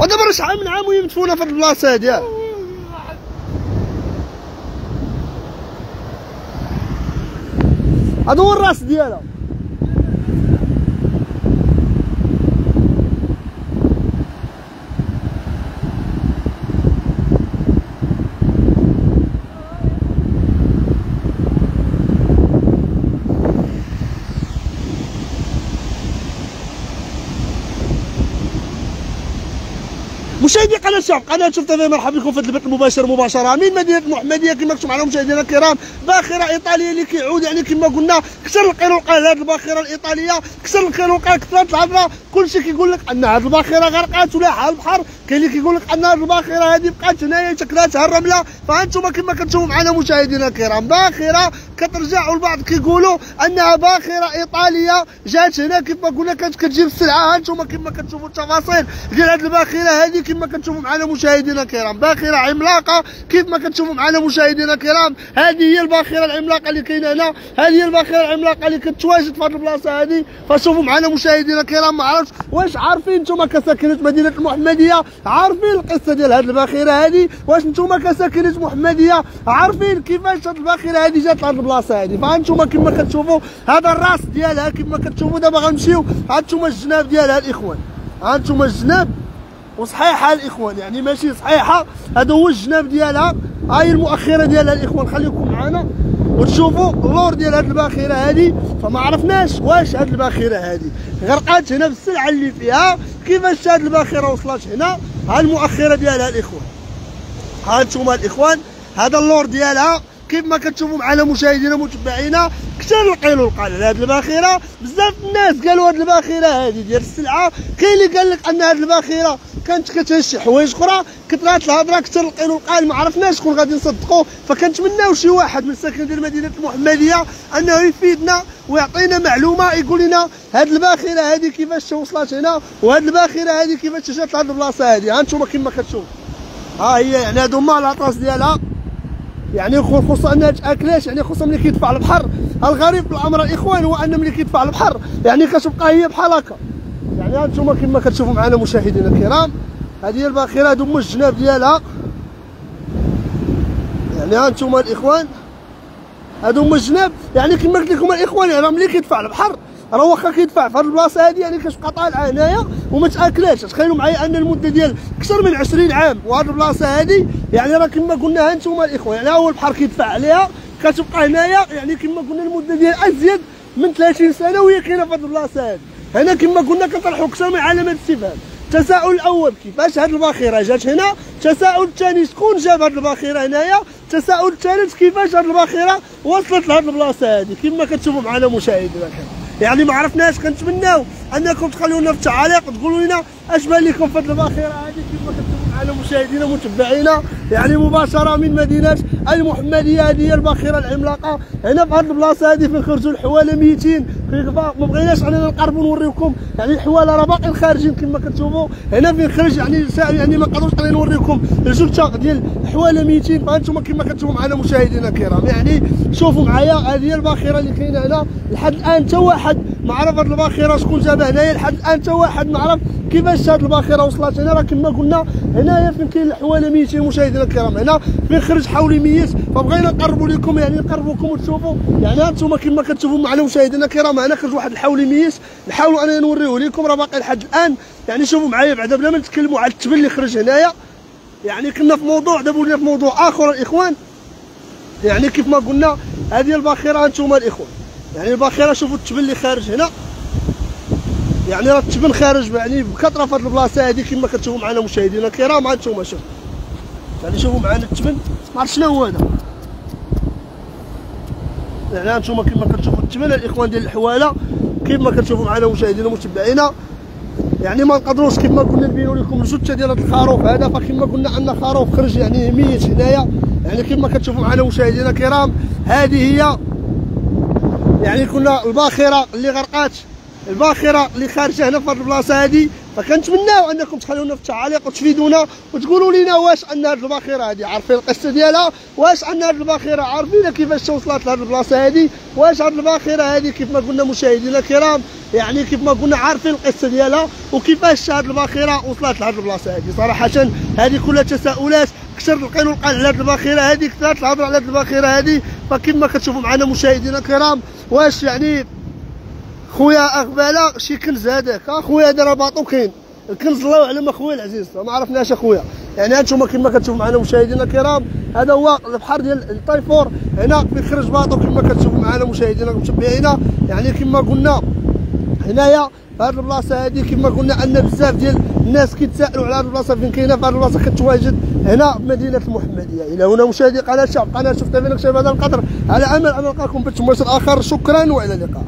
ودابا راه شحال من عام وهي مدفونة في البلاصة هادي. ياك هو الراس ديالها. مشاهدي قناة شوف قناة شوف تيفي مرحبا بكم في البث المباشر مباشرة من مدينة المحمديه كما كنتم معنا مشاهدينا الكرام باخرة إيطالية اللي كيعود يعني كما قلنا كسر القيروقه هذه الباخرة الإيطالية كسر القيروقه كثرت الهضره كلشي كيقول لك أن هذه الباخرة غرقات ولا حال البحر. كاين اللي كيقول لك أن هذه الباخرة هذه بقات هنايا شكلاتها الرمله فأنتم كما كتشوفوا معنا مشاهدينا الكرام باخرة كترجع والبعض كيقولوا أنها باخرة إيطالية جات هنا كيف ما قلنا كانت كتجيب السلعة. هانتوما كما كتشوفوا التفاصيل ديال هذه الباخرة هذه كما كتشوفوا معنا مشاهدينا الكرام. باخرة عملاقة كيف ما كتشوفوا معنا مشاهدينا الكرام. هذه هي الباخرة العملاقة اللي كاينة هنا. هذه هي الباخرة العملاقة اللي كتواجد في هذه البلاصة هذه. فشوفوا معنا مشاهدينا الكرام ما واش عارفين نتوما كساكنة مدينة المحمدية؟ عارفين القصة ديال هذه الباخرة هذه واش نتوما كساكنة محمدية؟ عارفين كيفاش هذه الباخرة هذه جات لهذه البلاصة هذه فانتوما كما كتشوفوا هذا الراس ديالها كما كتشوفوا دابا غنمشيو. هانتوما الجناب ديالها الإخوان. هانتوما الجناب وصحيحة الإخوان يعني ماشي صحيحة. هذا هو الجناب ديالها هاي المؤخرة ديالها الإخوان. خليكم معنا وتشوفوا اللور ديال هاد الباخرة هادي. فما عرفناش واش هاد الباخرة هادي. غرقات هنا بالسلعة اللي فيها. كيفاش هاد الباخرة وصلت هنا؟ ها المؤخرة ديالها الإخوان. ها أنتم الإخوان هذا اللور ديالها. كيف ما كتشوفوا معنا مشاهدينا متبعينا كثر القيل والقال هذه الباخرة بزاف الناس قالوا هذه الباخرة هذه ديال السلعة. كاين اللي قال لك أن هذه الباخرة كانت كتهز شي حوايج أخرى كثرات الهضره كثر القيل والقال ما عرفناش شكون غادي نصدقوا فكنتمناو شي واحد من الساكنه ديال مدينة المحمدية أنه يفيدنا ويعطينا معلومة يقول لنا هذه الباخرة هذه كيفاش وصلت هنا وهذه الباخرة هذه كيفاش جات لهذه البلاصة هذه ها أنتم كما كتشوفوا ها هي يعني هادو هما الاطراس ديالها. يعني خصوصا انها تاكلاش يعني خصوصا ملي كيدفع البحر. الغريب في الامر الاخوان هو أن ملي كيدفع البحر يعني كتبقى هي بحال هكا. يعني هانتوما كما كتشوفوا معنا مشاهدينا الكرام هذه هي الباخرة هما الجناب ديالها. يعني هانتوما الاخوان هادو هما الجناب يعني كما قلت لكم الاخوان يعني ملي كيدفع البحر راه واخا كيدفع في هذه البلاصة هذه يعني كتبقى طالعه هنايا وما تاكلاش تخيلوا معايا أن المدة ديال أكثر من 20 عام وهذه البلاصة هذه يعني راه كما قلنا أنتم الاخوه يعني أول بحر كيدفع عليها كتبقى هنايا يعني كما قلنا المدة ديال أزيد من 30 سنة وهي كاينة في هذه البلاصة هذه هنا كما قلنا كنطرحوا اقسام علامه استفهام التساؤل الأول كيفاش هاد الباخرة جات هنا؟ التساؤل الثاني شكون جاب هاد الباخرة هنايا؟ التساؤل الثالث كيفاش هاد الباخرة وصلت لهاد البلاصة هادي؟ كما كتشوفوا معنا مشاهدينا يعني ما عرفناش كنتمناو أنكم تخليو لنا في التعاليق تقولوا لنا أش بان لكم في هاد الباخرة هادي؟ كما كتشوفوا معنا مشاهدينا متبعينا يعني مباشرة من مدينة المحمدية هذه هي الباخرة العملاقة. هنا في هاد البلاصة هادي فين خرجوا حوالي 200 كيفاه ما بغيناش علينا نقربوا نوريكم يعني الحواله راه باقيين خارجين كما كتشوفوا. هنا فين خرج يعني ساعة يعني ما قدروش علينا نوريكم الجثه ديال الحواله 200 فانتم كما كتشوفوا معنا مشاهدينا الكرام. يعني شوفوا معايا. هذه هي الباخرة اللي كاينة هنا. لحد الآن حتى واحد ما عرف هذه الباخره شكون جابها هنايا لحد الآن. حتى واحد ما عرف كيفاش هذه الباخره وصلت هنا. راه كما قلنا هنايا فين كاين الحواله ميتين مشاهدينا الكرام. هنا فين خرج حولي ميت. فبغينا نقربوا لكم يعني نقربوكم وتشوفوا. يعني أنتم كما كتشوفوا معنا مشاهدينا الكرام هنا خرج واحد الحولي ميت. نحاولوا اننا نوريوه لكم. راه باقي لحد الآن. يعني شوفوا معايا بعدا بلا ما نتكلموا على التبن اللي خرج هنايا. يعني كنا في موضوع دابا ولينا في موضوع آخر الإخوان. يعني كيف ما قلنا هذه الباخرة أنتم الإخوان. يعني الباخره شوفوا التبن اللي خارج هنا. يعني راه التبن خارج يعني بكثرة في هذه البلاصة هذه كما كتشوفوا معنا مشاهدينا الكرام هانتوما شوفوا يعني شوفوا معنا التبن. ما عرفت شنو هو هذا. يعني هانتوما كما كتشوفوا التبن الإخوان ديال الحوالة كما كتشوفوا معنا مشاهدينا متبعينا يعني ما نقدروش كما قلنا نبينوا لكم الجثه ديال هذا الخروف هذا فكما قلنا ان خروف خرج يعني ميت هنايا. يعني كما كتشوفوا معنا مشاهدينا الكرام هذه هي يعني كنا الباخرة اللي غرقات الباخرة اللي خارجة هنا في هذه البلاصة هذه فكنتمناو انكم تخلونا في التعاليق وتفيدونا وتقولوا لنا واش ان هذه الباخرة هذه عارفين القصة ديالها واش ان هذه الباخرة عارفين كيفاش وصلت لهذه البلاصة هذه واش هذه الباخرة هذه كيف ما قلنا مشاهدينا الكرام يعني كيف ما قلنا عارفين القصة ديالها وكيفاش هذه الباخرة وصلت لهذه البلاصة هذه صراحة هذه كلها تساؤلات كثر لقينا على هذه الباخرة هذه كثرت الهضرة على هذه الباخرة هذه فكما كتشوفوا معنا مشاهدينا الكرام واش يعني خويا اغباله شي كنز هذاك اخويا هذا راه باطو كاين. الكنز الله أعلم أخويا العزيز ما عرفناش أخويا. يعني هانتوما كما كتشوفوا معنا مشاهدينا الكرام هذا هو البحر ديال الطيفور هنا خرج باطو كما كتشوفوا معنا مشاهدينا المتابعين يعني كما قلنا هنايا هذه البلاصة هذه كما قلنا أن بزاف ديال الناس كيتسائلوا على هذه البلاصة فين كاينة؟ فهذه البلاصة كتواجد هنا بمدينه المحمدية. إلى هنا مشاهدي قناة شعب قناة شفت منك شباب هذا القدر. على أمل أن نلقاكم في مباشر آخر شكرا وإلى اللقاء.